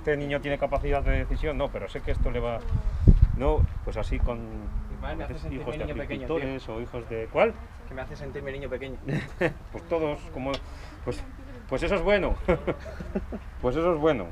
Este niño tiene capacidad de decisión, no, pero sé que esto le va... No, pues así con me hace hijos de niño pequeño, o hijos de... ¿Cuál? Que me hace sentirme niño pequeño. Pues todos como... Pues, pues eso es bueno. Pues eso es bueno.